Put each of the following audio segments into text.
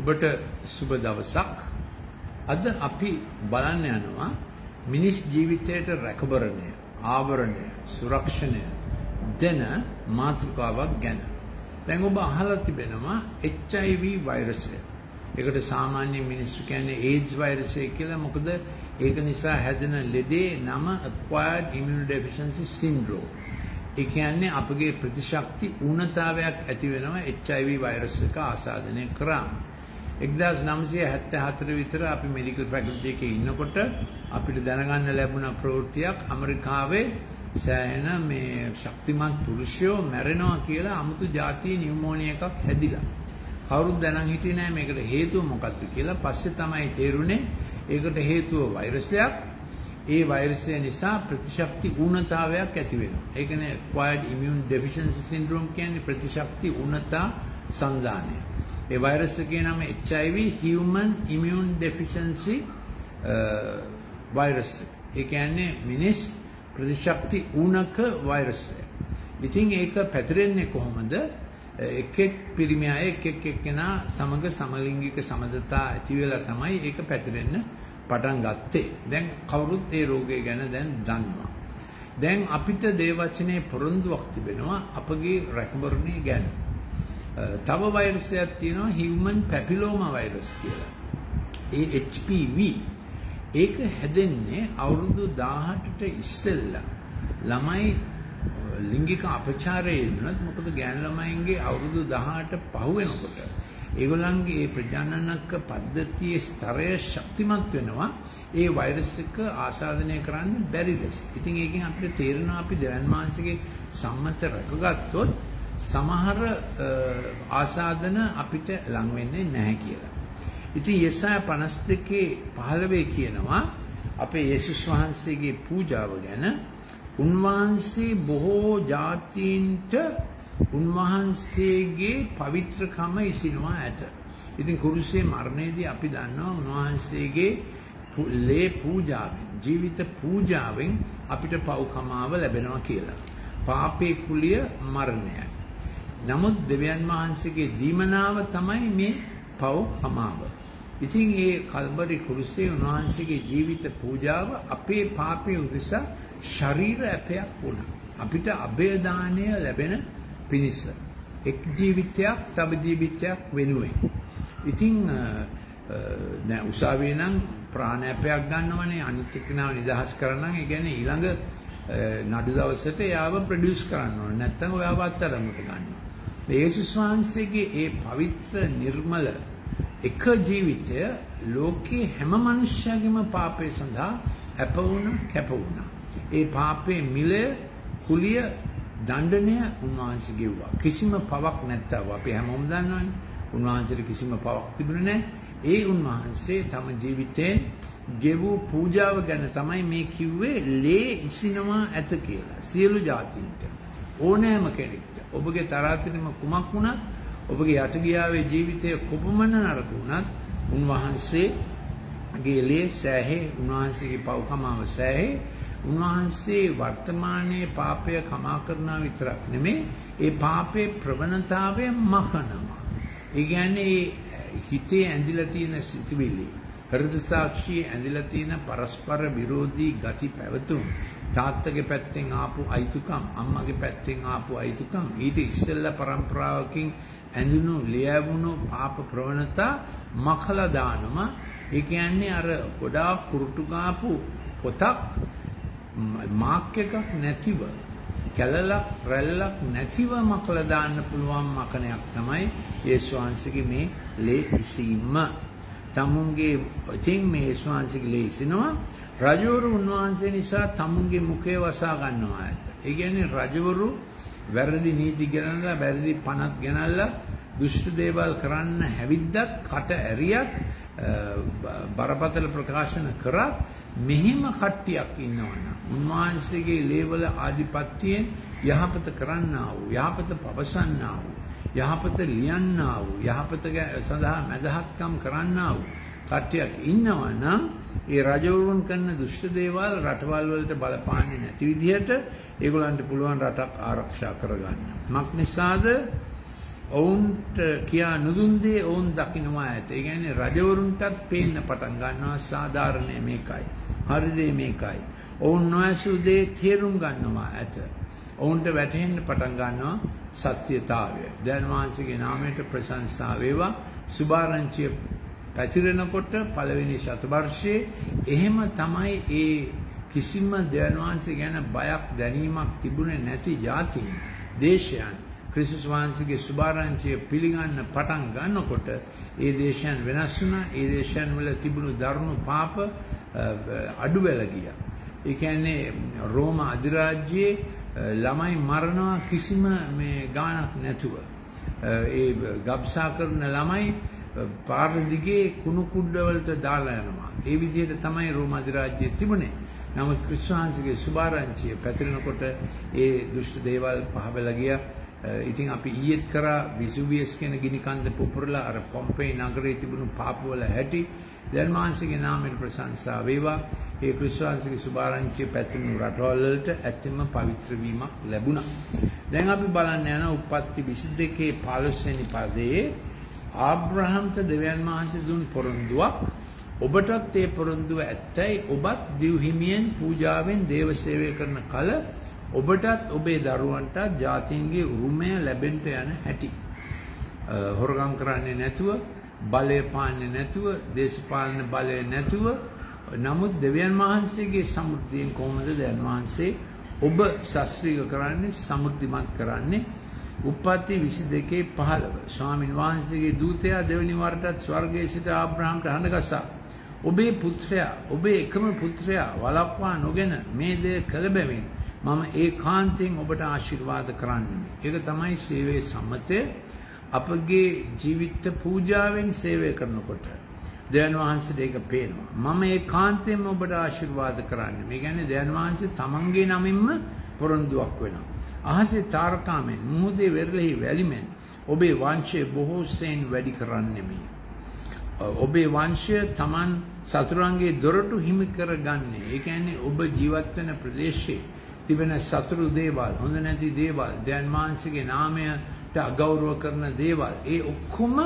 ඔබට සුබ දවසක්. අද අපි බලන්න යනවා මිනිස් ජීවිතයට රැකබරණය, ආවරණය, සුරක්ෂණය දෙන මාතෘකාවක් ගැන. දැන් ඔබ අහලා තිබෙනවා HIV වෛරසය. ඒකට සාමාන්‍ය මිනිස්සු කියන්නේ AIDS වෛරසය කියලා. මොකද ඒක නිසා හැදෙන ලෙඩේ නම acquired immunodeficiency syndrome. ඒ කියන්නේ අපගේ ප්‍රතිශක්ති ඌනතාවයක් ඇති වෙනවා HIV වෛරස් එක ආසාදනය කරාම. එක්දස් නම්සය හැත්ත හතර විතර අපි මෙඩිකල් පැකල්ජ එක ඉන්නකොට අපිට දැනගන්න ලැබුණ ප්‍රවෘතියක් අමරිකාවේ සෑහෙන මේ ශක්තිමත් පුරුෂයෝ මැරෙනවා කියලා අමුතු ජාතිය නිවමෝනය එකක් හැදිලා. කවුරුත් දැනන් හිටියේ නෑ මේකට හේතුව මොකක්ද කියලා. පස්සේ තමයි තේරුනේ ඒකට හේතුව වෛරසයක්. ඒ වෛරසය නිසා ප්‍රතිශක්ති ඌනතාවයක් ඇති වෙනවා. ඒ කියන්නේ acquired immune deficiency syndrome කියන්නේ ප්‍රතිශක්ති ඌනතා සංදානය. ඒ වෛරස් එකේ නම HIV human immune deficiency uh, වෛරස්. ඒ කියන්නේ මිනිස් ප්‍රතිශක්ති ඌනක වෛරසය. ඉතින් ඒක පැතිරෙන්නේ කොහොමද? එක් එක් පිරිමි අය එක් එක් එක්කෙනා සමග සමලිංගික සමදතා ඇති වෙලා තමයි ඒක පැතිරෙන්න පටන් ගත්තේ. දැන් කවුරුත් ඒ රෝගය ගැන දැන් දන්නවා. දැන් අපිට දේවචනේ පොරොන්දුවක් තිබෙනවා අපගේ රැකවරණය ගැන. තව වෛරසයක් තියෙනවා human papilloma virus කියලා. ඒ HPV ඒක හැදෙන්නේ අවුරුදු 18ට ඉස්සෙල්ලා ළමයි ලිංගික අපචාරයේ යෙදුනත් මොකද ගෑනු ළමයින්ගේ අවුරුදු 18 පහු වෙනකොට ඒගොල්ලන්ගේ ඒ ප්‍රජනනක පද්ධතියේ ස්තරය ශක්තිමත් වෙනවා ඒ වෛරස් එක ආසාදනය කරන්න බැරි ලෙස. ඉතින් ඒකෙන් අපිට තේරෙනවා අපි දෙවන් මාංශිකේ සම්මත රැකගත්තොත් සමහර ආසාදන අපිට ලං වෙන්නේ නැහැ කියලා. ඉතින් යසය 52 15 කියනවා අපේ යේසුස් වහන්සේගේ පූජාව ගැන උන්වහන්සේ බොහෝ ජාතීන්ට උන්වහන්සේගේ පවිත්‍රකම ඉසිනවා ඇත. ඉතින් කුරුසේ මරණයේදී අපි දන්නවා උන්වහන්සේගේ ලේ පූජාවෙන් ජීවිත පූජාවෙන් අපිට පව්කමාව ලැබෙනවා කියලා. පාපේ කුලිය මරණයයි. නමුත් දෙවියන් වහන්සේගේ දීමනාව තමයි මේ පව්කමාව. ඉතින් ඒ කල්බරි කුරුසේ උන්වහන්සේගේ ජීවිත පූජාව අපේ පාපේ උදෙසා ශරීර ඇපයක් වුණා. අපිට අභයදානය ලැබෙන පිණිස. එක් ජීවිතයක් තව ජීවිතයක් වෙනුවෙන්. ඉතින් දැන් උසාවියේ නම් ප්‍රාණයපයක් ගන්නවනේ අනිත් එක්කනව නිදහස් කරන්න ඒ කියන්නේ ඊළඟ නඩු දවසට එයාව ප්‍රොඩියුස් කරන්න ඕන. නැත්නම් ඔයාව අත්අඩංගුවට ගන්නවා. යේසුස් වහන්සේගේ ඒ පවිත්‍ර නිර්මල එක ජීවිතය ලෝකේ හැම මිනිස්යාගේම පාපය සඳහා අප වුණ කැප වුණා. ඒ පාපේ මිලය කුලිය දණ්ඩනය උන්වහන්සේ ගෙව්වා. කිසිම පවක් නැත්තව අපි හැමෝම දන්නවනේ. උන්වහන්සේට කිසිම පවක් තිබුණේ නැහැ. ඒ උන්වහන්සේ තම ජීවිතයෙන් ගෙවූ පූජාව ගැන තමයි මේ කිව්වේ ලේ ඉසිනවා ඇත කියලා. සියලු જાතින්ට ඕනෑම කෙනෙක්ට ඔබගේ තරාතිරම කුමක් වුණත් ඔබගේ යටගියාවේ ජීවිතය කොපමණ නරක වුණත් උන්වහන්සේගේ ලේ සෑහේ උන්වහන්සේගේ පව්කමාව සෑහේ උන්වහන්සේ වර්තමානයේ පාපය කමා කරනා විතරක් නෙමේ ඒ පාපේ ප්‍රවණතාවය මකනවා. ඒ කියන්නේ හිතේ ඇඳිලා තියෙන සිතුවිලි හෘද සාක්ෂියේ ඇඳිලා තියෙන පරස්පර විරෝධී ගති පැවතුම් තාත්තගේ පැත්තෙන් ආපු අයිතුකම් අම්මගේ පැත්තෙන් ආපු අයිතුකම් ඊට ඉස්සෙල්ලා પરම්පරාවකින් ඇඳුණු ලියවුණු පාප ප්‍රවණතා මකලා දානවා ඒ කියන්නේ අර ගොඩාක් කුරුටු ගාපු පොතක් මාක් එකක් නැතිව කැලලක් රැල්ලක් නැතිව මකලා දාන්න පුළුවන් මකණයක් තමයි යේසුවන්සේගේ මේ ලේ ඉසීම. තමුන්ගේ ඉතින් මේ යේසුවන්සේගේ ලේ ඉසිනවා රජවරු උන්වහන්සේ නිසා තමුන්ගේ මුඛය වසා ගන්නවා ඇත. ඒ කියන්නේ රජවරු වැරදි නීති ගෙනල්ලා වැරදි පනත් ගෙනල්ලා දුෂ්ට දේවල් කරන්න හැවිද්දත් කට ඇරියත් බරපතල ප්‍රකාශන කරත් මෙහෙම කට්ටියක් ඉන්නවනම් උන්වහන්සේගේ ලේවල ආධිපත්‍යයෙන් යහපත කරන්නා වූ යහපත පවසන්නා වූ යහපත ලියන්නා වූ යහපත සඳහා මැදහත්කම් කරන්නා වූ කට්ටියක් ඉන්නවා නම් ඒ රජවරුන් කරන දුෂ්ට දේවල් රටවල් වලට බලපාන්නේ නැති විදිහට ඒගොල්ලන්ට පුළුවන් රටක් ආරක්ෂා කරගන්න. මක් නිසාද ඔවුන්ට කියා නුදුන් දේ ඔවුන් දකින්නවා ඇත. ඒ කියන්නේ රජවරුන්ටත් පේන්න පටන් ගන්නවා සාධාරණය මේකයි. හරි දේ මේකයි. ඔවුන් නොඇසූ දේ තේරුම් ගන්නවා ඇත. ඔවුන්ට වැටහෙන්න පටන් ගන්නවා සත්‍යතාවය. දැන් වහන්සේගේ නාමයට ප්‍රශංසා වේවා. සුභාරංචිය පැතිරෙනකොට පළවෙනි ශතවර්ෂයේ එහෙම තමයි ඒ කිසිම දෙවන් වහන්සේ ගැන බයක් දැනීමක් තිබුණේ නැති જાතින් දේශයන් ක්‍රිස්තුස් වහන්සේගේ සුභාරංචිය පිළිගන්න පටන් ගන්නකොට ඒ දේශයන් වෙනස් වුණා. ඒ දේශයන් වල තිබුණු දරුණු පාප අඩු වෙලා ගියා. ඒ කියන්නේ රෝම අධිරාජ්‍යයේ ළමයි මරනවා කිසිම මේ ගාණක් නැතුව. ඒ ගබ්සා කරන ළමයි පාර දිගේ කුණු කුඩ වලට දාලා යනවා. ඒ විදිහට තමයි රෝම අධිරාජ්‍යයේ තිබුණේ. නමුත් ක්‍රිස්තුවහන්සේගේ සුභාරංචිය පැතිරෙනකොට ඒ දුෂ්ට දේවල් පහවෙලා ගියා. ඉතින් අපි ඊයේත් කරා විසුවියස් කියන ගිනි කන්ද පුපුරලා අර පොම්පේ නගරයේ තිබුණු පාපවල හැටි දැන් මාංශිකේ නාමයෙන් ප්‍රශංසා වේවා. ඒ ක්‍රිස්තුවන්සේගේ සුභාරංචිය පැතිරුණු රටවල් වලට ඇත්තම පවිත්‍ර වීමක් ලැබුණා. දැන් අපි බලන්න යන උප්පත්ති 22 15 වෙනි පදයේ ආබ්‍රහම්ට දෙවියන් වහන්සේ දුන් පොරොන්දුවක් ඔබටත් ඒ පොරොන්දුව ඇත්තයි ඔබත් දිව්හිමියෙන් පූජාවෙන් දේව සේවය කරන කල ඔබටත් ඔබේ දරුවන්ටත් ජාතීන්ගේ උරුමය ලැබෙන්න යන හැටි. හොරගම් කරන්නේ නැතුව, බලය පාන්නේ නැතුව, දේශපාලන බලය නැතුව නමුත් දෙවියන් වහන්සේගේ සමෘද්ධියෙන් කොහොමද දෙවියන් වහන්සේ ඔබ ශාස්ත්‍රීය කරන්නේ සමෘද්ධිමත් කරන්නේ උප්පත්ති 22 15 ස්වාමින් වහන්සේගේ දූතයා දෙවෙනි වරටත් ස්වර්ගයේ සිට ආබ්‍රහම්ට හඬගසා ඔබේ පුත්‍රයා ඔබේ එකම පුත්‍රයා වළක්වා නොගෙන මේ දේ කළ බැවින් මම ඒකාන්තයෙන් ඔබට ආශිර්වාද කරන්නෙමි. ඒක තමයි සේවයේ සම්මතය. අපගේ ජීවිත පූජාවෙන් සේවය කරනකොට දෙයන් වහන්සේට ඒක පේනවා. මම ඒකාන්තයෙන්ම ඔබට ආශිර්වාද කරන්නේ. මේ කියන්නේ දෙයන් වහන්සේ තමන්ගේ නමින්ම පොරොන්දුවක් වෙනවා. අහසේ තාරකාමෙන් මුහුදේ වෙරළෙහි වැලිමෙන් ඔබේ වංශය බොහෝ සෙයින් වැඩි කරන්නෙමි. ඔබේ වංශය Taman සතුරන්ගේ දොරටු හිමි කරගන්නේ. ඒ කියන්නේ ඔබ ජීවත් වෙන ප්‍රදේශයේ තිබෙන සතුරු දේවල්, හොඳ නැති දේවල්, දැන් මාංශිකේ නාමයට අගෞරව කරන දේවල්, ඒ ඔක්කොම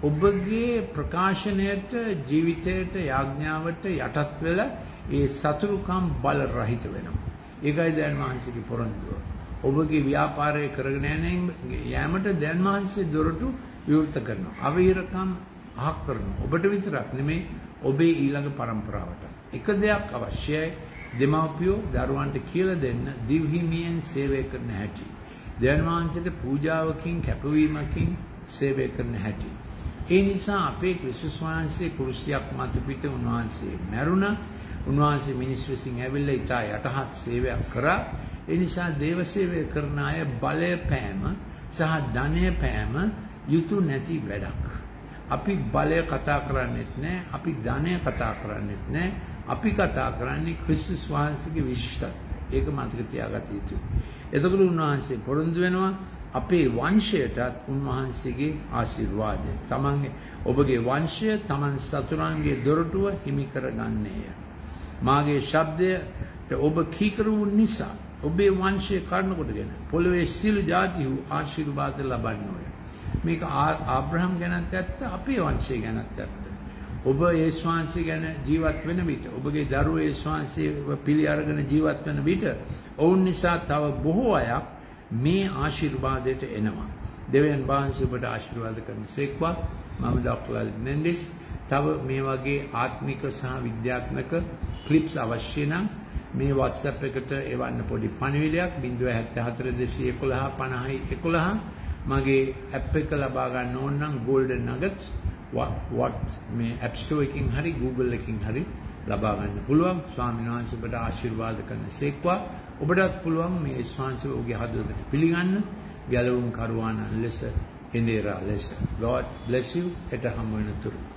ඔබගේ ප්‍රකාශනයට ජීවිතයට යාඥාවට යටත් වෙලා ඒ සතුරුකම් බල රහිත වෙනවා. ඒකයි දැන් මාංශිකේ පොරොන්දුව. ඔබගේ ව්‍යාපාරය කරගෙන යෑමට දැන් මාංශේ දොරටු විවෘත කරනවා. අවහිරකම් අහක් කරනවා. ඔබට විතරක් නෙමෙයි ඔබේ ඊළඟ પરම්පරාවට. එක දෙයක් අවශ්‍යයි දෙමාපියෝ දරුවන්ට කියලා දෙන්න දිව්හිමියෙන් සේවය කරන හැටි. දෙවියන් වහන්සේට පූජාවකින් කැපවීමකින් සේවය කරන හැටි. ඒ නිසා අපේ ක්‍රිස්තුස් වහන්සේ කුරුසියක් මත පිට උන්වහන්සේ මැරුණා. උන්වහන්සේ මිනිස් විසින් ඇවිල්ලා ඊට යටහත් සේවයක් කරා. ඒ නිසා දේව සේවය කරන අය බලය පෑම සහ ධනය පෑම යුතු නැති වැඩක්. අපි බලය කතා කරන්නේත් නැහැ, අපි ධනය කතා කරන්නේත් නැහැ. අපි කතා කරන්නේ ක්‍රිස්තුස් වහන්සේගේ විශිෂ්ටත්වය. ඒක මතක තියාගත යුතුයි. එතකොට උන්වහන්සේ පොරොන්දු වෙනවා අපේ වංශයටත් උන්වහන්සේගේ ආශිර්වාදය. තමන්ගේ ඔබගේ වංශය තමන් සතුරන්ගේ දොරටුව හිමි කරගන්නේය. මාගේ ශබ්දයට ඔබ කීකරු නිසා ඔබේ වංශය කරන කොටගෙන පොළවේ සියලු ಜಾති වූ ආශිර්වාද ලබන්නෝය. මේක ආබ්‍රහම් ගැනත් ඇත්ත අපේ වංශය ගැනත් ඇත්ත. ඔබ යේසුස් වහන්සේ ගැන ජීවත් වෙන විට ඔබගේ දරුවෝ යේසුස් වහන්සේව පිළි අරගෙන ජීවත් වෙන විට ඔවුන් නිසා තව බොහෝ අයක් මේ ආශිර්වාදයට එනවා. දෙවියන් වහන්සේ ඔබට ආශිර්වාද කරන සේක්වා මම ඩොක්ටර් ලලිත් මෙන්ඩිස් තව මේ වගේ ආත්මික සහ විද්‍යාත්මක ක්ලිප්ස් අවශ්‍ය නම් මේ WhatsApp එකට එවන්න පොඩි පණිවිඩයක්. 074 211 50 11 මගේ ඇප් එක ලබා ගන්න ඕන නම් golden nuggets what මේ app store එකකින් හරි google එකකින් හරි ලබා ගන්න පුළුවන්. ස්වාමීන් වහන්සේ ඔබට ආශිර්වාද කරන සේක්වා. ඔබටත් පුළුවන් මේ ස්වාමීන් ඔබගේ හදවතට පිළිගන්න. ගැලවුම් කරුවාන ලෙස එනේරා ලෙස. God bless you. එට හමු වෙනතුරු